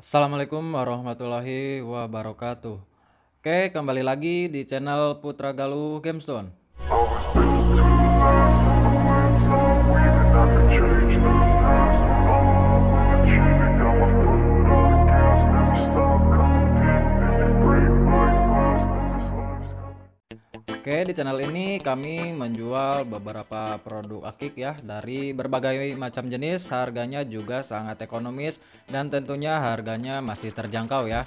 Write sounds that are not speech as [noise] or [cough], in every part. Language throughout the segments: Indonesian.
Assalamualaikum warahmatullahi wabarakatuh. Oke, kembali lagi di channel Putra Galuh Gamestone. Oke, di channel ini kami menjual beberapa produk akik ya dari berbagai macam jenis, harganya juga sangat ekonomis dan tentunya harganya masih terjangkau ya.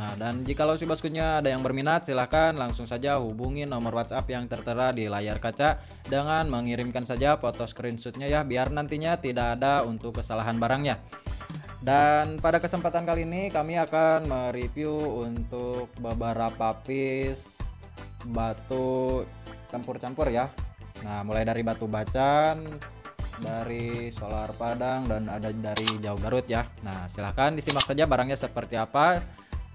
Nah, dan jika si boskunya ada yang berminat silahkan langsung saja hubungi nomor WhatsApp yang tertera di layar kaca dengan mengirimkan saja foto screenshotnya ya biar nantinya tidak ada untuk kesalahan barangnya. Dan pada kesempatan kali ini kami akan mereview untuk beberapa piece batu campur-campur ya. Nah mulai dari batu bacan dari solar padang dan ada dari jauh garut ya. Nah silahkan disimak saja barangnya seperti apa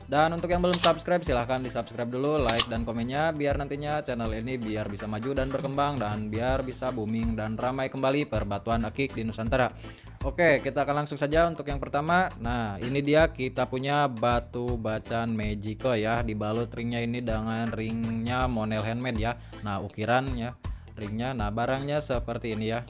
dan untuk yang belum subscribe silahkan di subscribe dulu like dan komennya biar nantinya channel ini biar bisa maju dan berkembang dan biar bisa booming dan ramai kembali perbatuan akik di Nusantara. Oke kita akan langsung saja untuk yang pertama. Nah ini dia kita punya batu bacan Magico ya. Dibalut ringnya ini dengan ringnya Monel handmade ya. Nah ukirannya ringnya. Nah barangnya seperti ini ya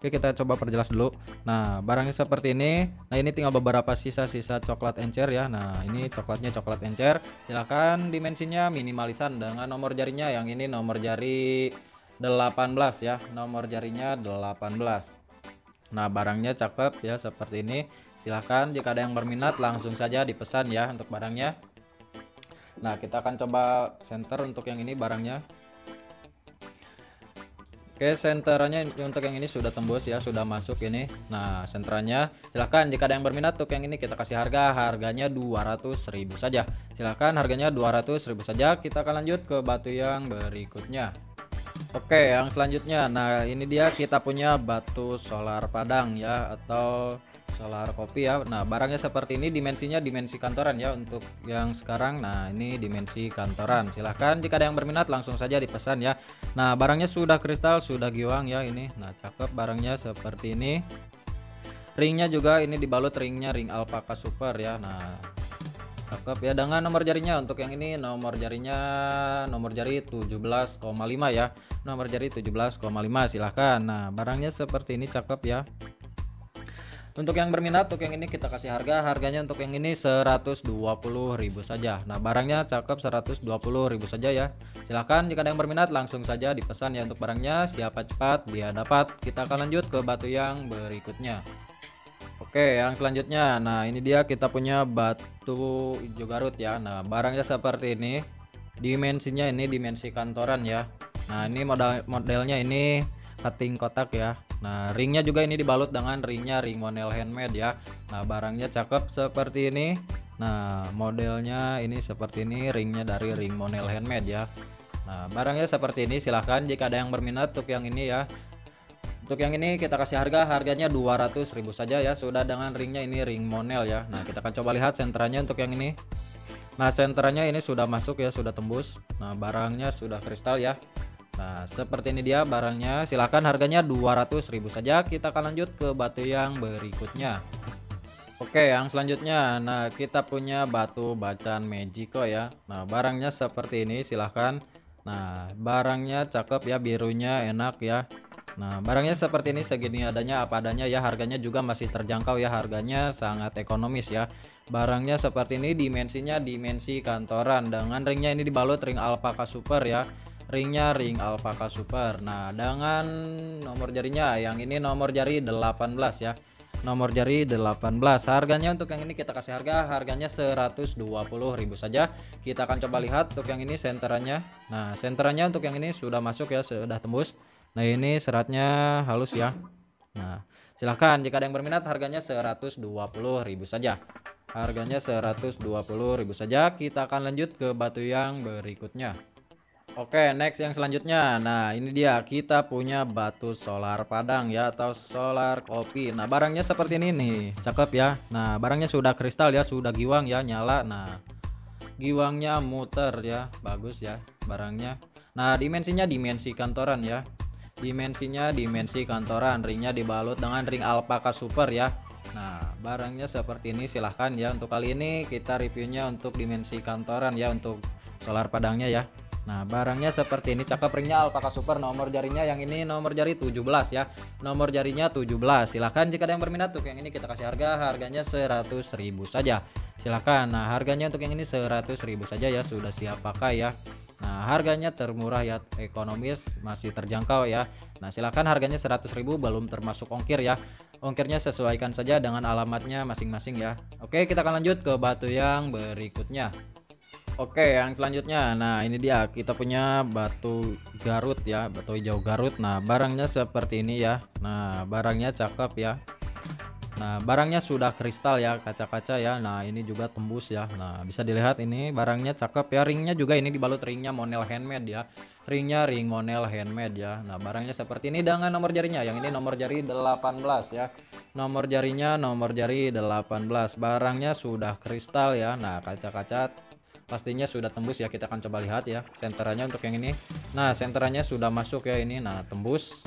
Oke kita coba perjelas dulu. Nah barangnya seperti ini. Nah ini tinggal beberapa sisa-sisa coklat encer ya. Nah ini coklatnya coklat encer Silahkan dimensinya minimalisan dengan nomor jarinya. Yang ini nomor jari 18 ya. Nomor jarinya 18 Nah barangnya cakep ya seperti ini. Silahkan jika ada yang berminat langsung saja dipesan ya untuk barangnya. Nah kita akan coba center untuk yang ini barangnya Oke senterannya untuk yang ini sudah tembus ya sudah masuk ini. Nah senterannya silahkan jika ada yang berminat untuk yang ini kita kasih harga. Harganya 200.000 saja. Silahkan harganya 200.000 saja. Kita akan lanjut ke batu yang berikutnya. Oke yang selanjutnya. Nah ini dia kita punya batu solar padang ya atau solar kopi ya. Nah barangnya seperti ini dimensinya dimensi kantoran ya untuk yang sekarang. Nah ini dimensi kantoran. Silahkan jika ada yang berminat langsung saja dipesan ya. Nah barangnya sudah kristal sudah giwang ya ini. Nah cakep barangnya seperti ini. Ringnya juga ini dibalut ringnya ring alpaka super ya. Nah cakep ya. Dengan nomor jarinya untuk yang ini nomor jarinya nomor jari 17,5 ya. Nomor jari 17,5 silahkan. Nah barangnya seperti ini cakep ya untuk yang berminat untuk yang ini kita kasih harga. Harganya untuk yang ini 120.000 saja. Nah barangnya cakep 120.000 saja ya. Silahkan jika ada yang berminat langsung saja dipesan ya untuk barangnya. Siapa cepat dia dapat. Kita akan lanjut ke batu yang berikutnya. Oke yang selanjutnya. Nah ini dia kita punya batu hijau garut ya. Nah barangnya seperti ini. Dimensinya ini dimensi kantoran ya. Nah ini model modelnya ini cutting kotak ya Nah ringnya juga ini dibalut dengan ringnya ring model handmade ya. Nah barangnya cakep seperti ini. Nah modelnya ini seperti ini ringnya dari ring model handmade ya. Nah barangnya seperti ini silahkan jika ada yang berminat untuk yang ini ya. Untuk yang ini kita kasih harga harganya 200.000 saja ya. Sudah dengan ringnya ini ring monel ya. Nah kita akan coba lihat senterannya untuk yang ini. Nah senterannya ini sudah masuk ya sudah tembus. Nah barangnya sudah kristal ya Nah seperti ini dia barangnya. Silahkan harganya 200.000 saja. Kita akan lanjut ke batu yang berikutnya. Oke yang selanjutnya. Nah kita punya batu bacan Magico ya. Nah barangnya seperti ini. Silahkan Nah barangnya cakep ya birunya enak ya. Nah barangnya seperti ini. Segini adanya apa adanya ya. Harganya juga masih terjangkau ya. Harganya sangat ekonomis ya. Barangnya seperti ini. Dimensinya dimensi kantoran. Dengan ringnya ini dibalut ring alpaka super ya ringnya ring alpaka super. Nah dengan nomor jarinya yang ini nomor jari 18 ya. Nomor jari 18 harganya untuk yang ini kita kasih harga harganya 120.000 saja. Kita akan coba lihat untuk yang ini senterannya. Nah senterannya untuk yang ini sudah masuk ya sudah tembus. Nah ini seratnya halus ya. Nah silahkan jika ada yang berminat harganya 120.000 saja. Harganya 120.000 saja. Kita akan lanjut ke batu yang berikutnya Oke next yang selanjutnya. Nah ini dia. Kita punya batu solar padang ya atau solar kopi. Nah barangnya seperti ini nih. Cakep ya. Nah barangnya sudah kristal ya sudah giwang ya nyala. Nah giwangnya muter ya. Bagus ya barangnya. Nah dimensinya dimensi kantoran ya. Dimensinya dimensi kantoran. Ringnya dibalut dengan ring alpaka super ya. Nah, barangnya seperti ini. Silahkan ya. Untuk kali ini kita reviewnya untuk dimensi kantoran ya untuk solar padangnya ya. Nah, barangnya seperti ini cakep ringnya Alpaka Super nomor jarinya yang ini nomor jari 17 ya. Nomor jarinya 17. Silahkan jika ada yang berminat untuk yang ini kita kasih harga harganya 100.000 saja. Silahkan. Nah, harganya untuk yang ini 100.000 saja ya sudah siap pakai ya. Nah harganya termurah ya ekonomis masih terjangkau ya Nah silahkan harganya 100.000 belum termasuk ongkir ya Ongkirnya sesuaikan saja dengan alamatnya masing-masing ya Oke kita akan lanjut ke batu yang berikutnya Oke yang selanjutnya. Nah ini dia kita punya batu Garut ya Batu hijau Garut. Nah barangnya seperti ini ya. Nah barangnya cakep ya. Nah barangnya sudah kristal ya kaca-kaca ya. Nah ini juga tembus ya. Nah bisa dilihat ini barangnya cakep ya. Ringnya juga ini dibalut ringnya monel handmade ya. Ringnya ring monel handmade ya. Nah barangnya seperti ini dengan nomor jarinya. Yang ini nomor jari 18 ya. Nomor jarinya nomor jari 18 barangnya sudah kristal ya. Nah kaca-kaca pastinya sudah tembus ya kita akan coba lihat ya. Senterannya untuk yang ini. Nah senterannya sudah masuk ya ini. Nah tembus.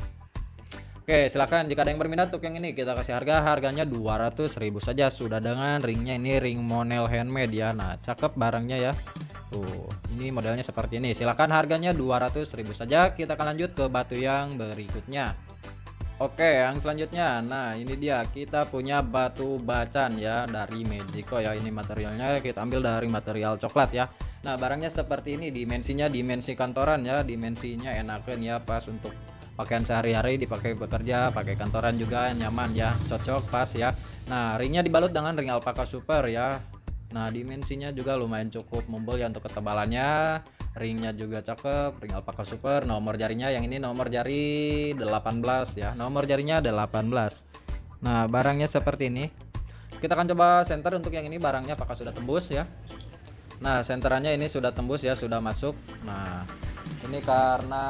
Oke silahkan jika ada yang berminat untuk yang ini kita kasih harga. Harganya 200.000 saja. Sudah dengan ringnya ini ring monel handmade ya. Nah cakep barangnya ya. Tuh ini modelnya seperti ini. Silahkan harganya 200.000 saja. Kita akan lanjut ke batu yang berikutnya Oke yang selanjutnya. Nah ini dia. Kita punya batu bacan ya dari Magico ya. Ini materialnya kita ambil dari material coklat ya. Nah barangnya seperti ini. Dimensinya dimensi kantoran ya. Dimensinya enakan ya pas untuk pakaian sehari-hari. Dipakai bekerja pakai kantoran juga nyaman ya cocok pas ya. Nah ringnya dibalut dengan ring alpaka super ya. Nah dimensinya juga lumayan cukup mumpul ya untuk ketebalannya ringnya juga cakep ring alpaka super. Nomor jarinya yang ini nomor jari 18 ya. Nomor jarinya 18 nah barangnya seperti ini. Kita akan coba center untuk yang ini barangnya apakah sudah tembus ya? Nah senterannya ini sudah tembus ya sudah masuk. Nah ini karena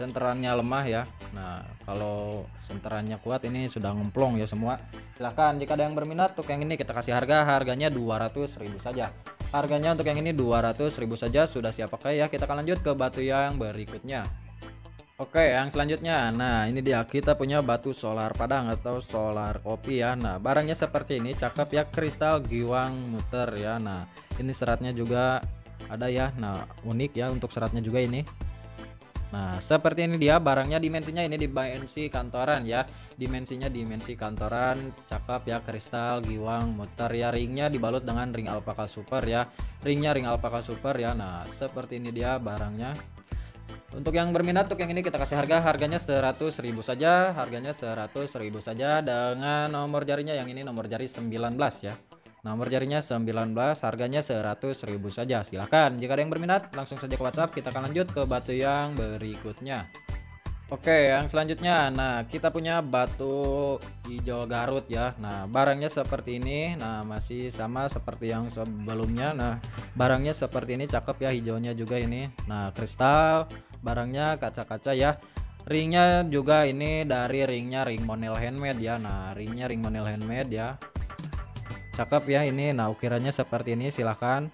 senterannya lemah ya. Nah kalau senterannya kuat ini sudah ngemplong ya semua. Silahkan jika ada yang berminat untuk yang ini kita kasih harga. Harganya 200.000 saja harganya untuk yang ini 200.000 saja sudah siap. Pakai ya kita akan lanjut ke batu yang berikutnya. Oke yang selanjutnya. Nah ini dia kita punya batu solar padang atau solar kopi ya. Nah barangnya seperti ini cakep ya kristal giwang muter ya. Nah ini seratnya juga ada ya. Nah unik ya untuk seratnya juga ini Nah, seperti ini dia barangnya dimensinya ini dimensi kantoran ya. Dimensinya dimensi kantoran, cakep ya kristal, giwang, muter ya ringnya dibalut dengan ring alpaka super ya. Ringnya ring alpaka super ya. Nah, seperti ini dia barangnya. Untuk yang berminat untuk yang ini kita kasih harga harganya 100.000 saja, harganya 100.000 saja dengan nomor jarinya yang ini nomor jari 19 ya. Nomor jarinya 19, harganya 100.000 saja. Silahkan, jika ada yang berminat, langsung saja ke WhatsApp. Kita akan lanjut ke batu yang berikutnya. Oke, yang selanjutnya, nah kita punya batu hijau Garut ya. Nah, barangnya seperti ini. Nah, masih sama seperti yang sebelumnya. Nah, barangnya seperti ini, cakep ya hijaunya juga ini. Nah, kristal, barangnya kaca-kaca ya. Ringnya juga ini dari ringnya ring monel handmade ya. Nah, ringnya ring monel handmade ya cakep ya ini. Nah ukirannya seperti ini silahkan.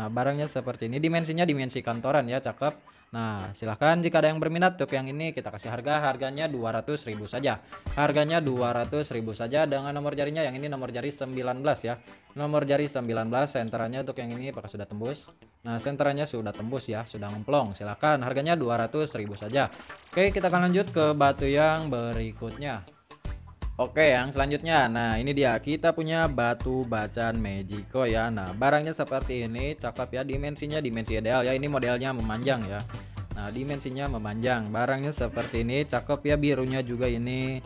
Nah barangnya seperti ini. Dimensinya dimensi kantoran ya cakep. Nah silahkan jika ada yang berminat untuk yang ini kita kasih harga. Harganya 200.000 saja. Harganya 200.000 saja dengan nomor jarinya. Yang ini nomor jari 19 ya. Nomor jari 19 senterannya untuk yang ini apakah sudah tembus? Nah senterannya sudah tembus ya sudah ngemplong. Silahkan harganya 200.000 saja. Oke kita akan lanjut ke batu yang berikutnya Oke yang selanjutnya. Nah ini dia. Kita punya batu bacan Magico ya. Nah barangnya seperti ini. Cakep ya. Dimensinya dimensi ideal ya. Ini modelnya memanjang ya. Nah dimensinya memanjang. Barangnya seperti ini. Cakep ya. Birunya juga ini.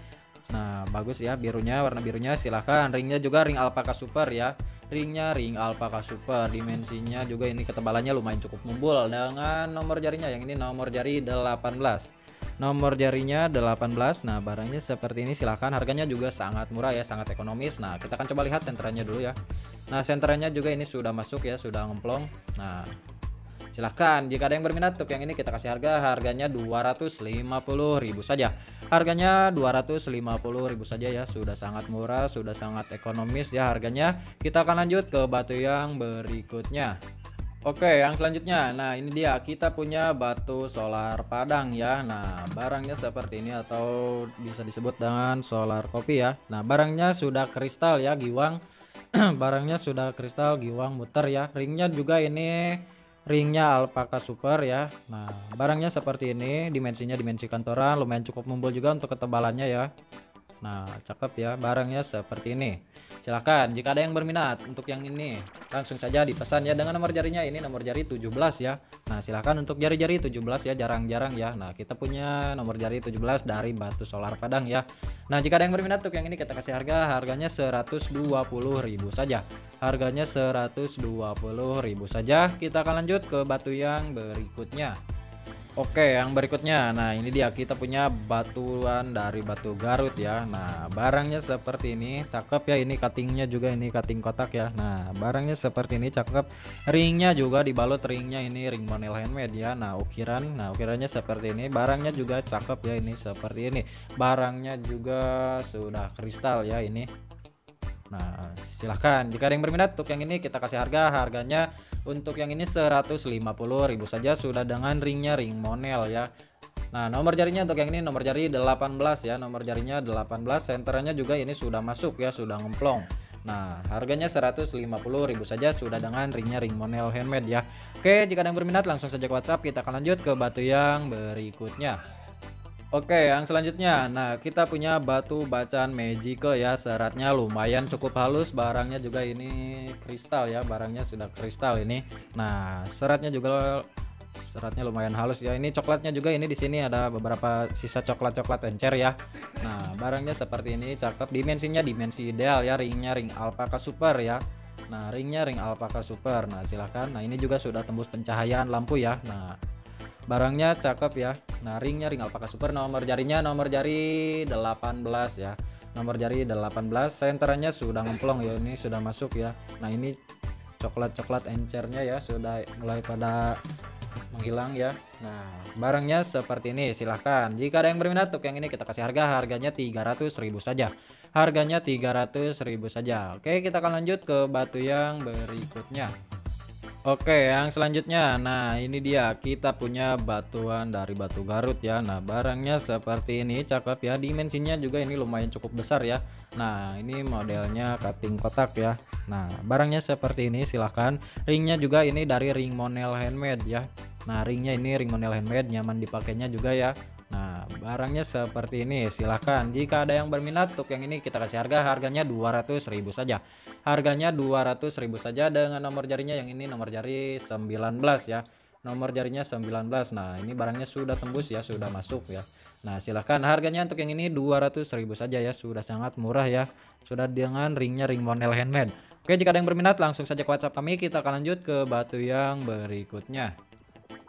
Nah bagus ya birunya. Warna birunya silahkan ringnya juga ring alpaka super ya. Ringnya ring alpaka super. Dimensinya juga ini ketebalannya lumayan cukup mumbul dengan nomor jarinya. Yang ini nomor jari 18 nomor jarinya 18 nah barangnya seperti ini silahkan harganya juga sangat murah ya sangat ekonomis. Nah kita akan coba lihat senterannya dulu ya. Nah senterannya juga ini sudah masuk ya sudah ngemplong. Nah silahkan jika ada yang berminat untuk yang ini kita kasih harga. Harganya 250.000 saja. Harganya 250.000 saja ya. Sudah sangat murah sudah sangat ekonomis ya harganya. Kita akan lanjut ke batu yang berikutnya Oke, yang selanjutnya, nah ini dia kita punya batu solar padang ya. Nah, barangnya seperti ini atau bisa disebut dengan solar kopi ya. Nah, barangnya sudah kristal ya, giwang. [clears throat] barangnya sudah kristal, giwang muter ya. Ringnya juga ini ringnya alpaka super ya. Nah, barangnya seperti ini, dimensinya dimensi kantoran, lumayan cukup mumpul juga untuk ketebalannya ya. Nah, cakep ya, barangnya seperti ini. Silahkan jika ada yang berminat untuk yang ini langsung saja dipesan ya dengan nomor jarinya ini nomor jari 17 ya. Nah, silahkan untuk jari-jari 17 ya jarang-jarang ya. Nah, kita punya nomor jari 17 dari batu solar Padang ya. Nah, jika ada yang berminat untuk yang ini kita kasih harga harganya 120.000 saja. Harganya 120.000 saja. Kita akan lanjut ke batu yang berikutnya. Oke, yang berikutnya. Nah, ini dia kita punya batuan dari batu Garut ya. Nah, barangnya seperti ini. Cakep ya ini cuttingnya juga ini cutting kotak ya. Nah, barangnya seperti ini cakep. Ringnya juga dibalut ringnya ini ring monel handmade ya. Nah, ukiran. Nah, ukirannya seperti ini. Barangnya juga cakep ya ini seperti ini. Barangnya juga sudah kristal ya ini. Nah, silahkan jika ada yang berminat untuk yang ini kita kasih harga harganya untuk yang ini 150.000 saja sudah dengan ringnya ring monel ya. Nah, nomor jarinya untuk yang ini nomor jari 18 ya, nomor jarinya 18, senternya juga ini sudah masuk ya, sudah ngemplong. Nah, harganya 150.000 saja sudah dengan ringnya ring monel handmade ya. Oke, jika ada yang berminat langsung saja ke WhatsApp, kita akan lanjut ke batu yang berikutnya. Oke, yang selanjutnya, nah kita punya batu bacaan Magico ya, seratnya lumayan cukup halus, barangnya juga ini kristal ya, barangnya sudah kristal ini. Nah, seratnya juga seratnya lumayan halus ya. Ini coklatnya juga ini di sini ada beberapa sisa coklat-coklat encer ya. Nah, barangnya seperti ini, cakep. Dimensinya dimensi ideal ya, ringnya ring alpaka super ya. Nah, ringnya ring alpaka super. Nah, silahkan. Nah, ini juga sudah tembus pencahayaan lampu ya. Nah, barangnya cakep ya. Nah ringnya ring alpaka super nomor jarinya nomor jari 18 ya. Nomor jari 18 senternya sudah ngemplong ya ini sudah masuk ya. Nah ini coklat-coklat encernya ya sudah mulai pada menghilang ya. Nah barangnya seperti ini silahkan. Jika ada yang berminat untuk yang ini kita kasih harga. Harganya 300.000 saja. Harganya 300.000 saja. Oke kita akan lanjut ke batu yang berikutnya Oke, yang selanjutnya, nah ini dia kita punya batuan dari batu Garut ya. Nah, barangnya seperti ini, cakep ya. Dimensinya juga ini lumayan cukup besar ya. Nah, ini modelnya cutting kotak ya. Nah, barangnya seperti ini, silahkan. Ringnya juga ini dari ring monel handmade ya. Nah, ringnya ini ring monel handmade, nyaman dipakainya juga ya. Nah, barangnya seperti ini. Silahkan. Jika ada yang berminat untuk yang ini kita kasih harga harganya 200.000 saja. Harganya 200.000 saja dengan nomor jarinya yang ini nomor jari 19 ya. Nomor jarinya 19. Nah, ini barangnya sudah tembus ya, sudah masuk ya. Nah, silahkan harganya untuk yang ini 200.000 saja ya, sudah sangat murah ya. Sudah dengan ringnya ring monel handmade. Oke, jika ada yang berminat langsung saja ke WhatsApp kami, kita akan lanjut ke batu yang berikutnya.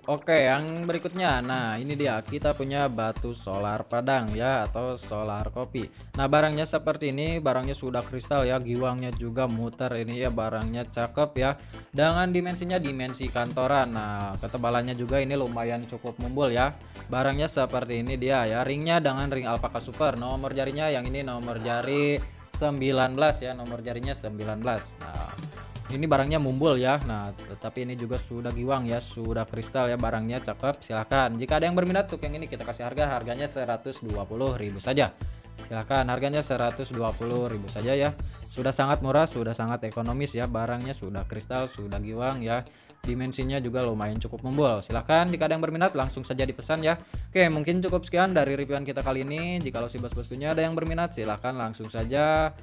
Oke, yang berikutnya. Nah, ini dia kita punya batu solar padang ya atau solar kopi. Nah, barangnya seperti ini, barangnya sudah kristal ya, giwangnya juga muter ini ya, barangnya cakep ya. Dengan dimensinya dimensi kantoran. Nah, ketebalannya juga ini lumayan cukup mumbul ya. Barangnya seperti ini dia ya, ringnya dengan ring alpaka super. Nomor jarinya yang ini nomor jari 19 ya, nomor jarinya 19. Nah, ini barangnya mumbul ya. Nah tetapi ini juga sudah giwang ya sudah kristal ya barangnya cakep. Silahkan jika ada yang berminat untuk yang ini kita kasih harga. Harganya 120.000 saja. Silahkan harganya 120.000 saja ya. Sudah sangat murah sudah sangat ekonomis ya. Barangnya sudah kristal sudah giwang ya. Dimensinya juga lumayan cukup mumbul. Silahkan jika ada yang berminat langsung saja dipesan ya. Oke mungkin cukup sekian dari reviewan kita kali ini. Jika si bos-boskunya ada yang berminat silahkan langsung saja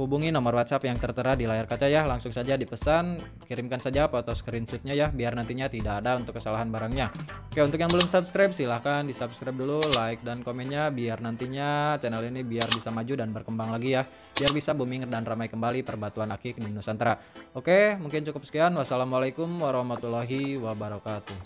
hubungi nomor WhatsApp yang tertera di layar kaca ya. Langsung saja dipesan kirimkan saja foto screenshotnya ya biar nantinya tidak ada untuk kesalahan barangnya. Oke untuk yang belum subscribe silahkan di subscribe dulu like dan komennya biar nantinya channel ini biar bisa maju dan berkembang lagi ya. Biar bisa booming dan ramai kembali perbatuan akik di Nusantara. Oke mungkin cukup sekian. Wassalamualaikum warahmatullahi wabarakatuh